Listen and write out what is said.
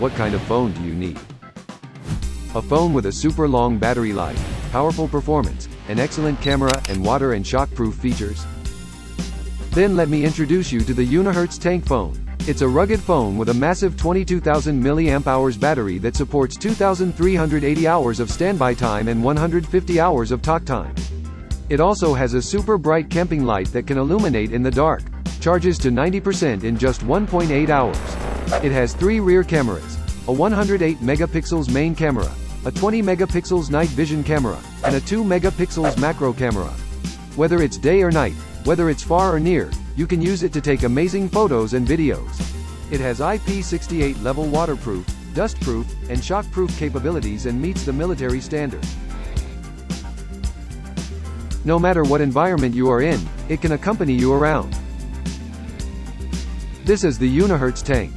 What kind of phone do you need? A phone with a super long battery life, powerful performance, an excellent camera and water and shockproof features? Then let me introduce you to the Unihertz Tank phone. It's a rugged phone with a massive 22,000 mAh battery that supports 2,380 hours of standby time and 150 hours of talk time. It also has a super bright camping light that can illuminate in the dark. Charges to 90% in just 1.8 hours. It has three rear cameras, a 108 megapixels main camera, a 20 megapixels night vision camera, and a 2 megapixels macro camera. Whether it's day or night, whether it's far or near, you can use it to take amazing photos and videos. It has IP68 level waterproof, dustproof, and shockproof capabilities and meets the military standard. No matter what environment you are in, it can accompany you around. This is the Unihertz tank.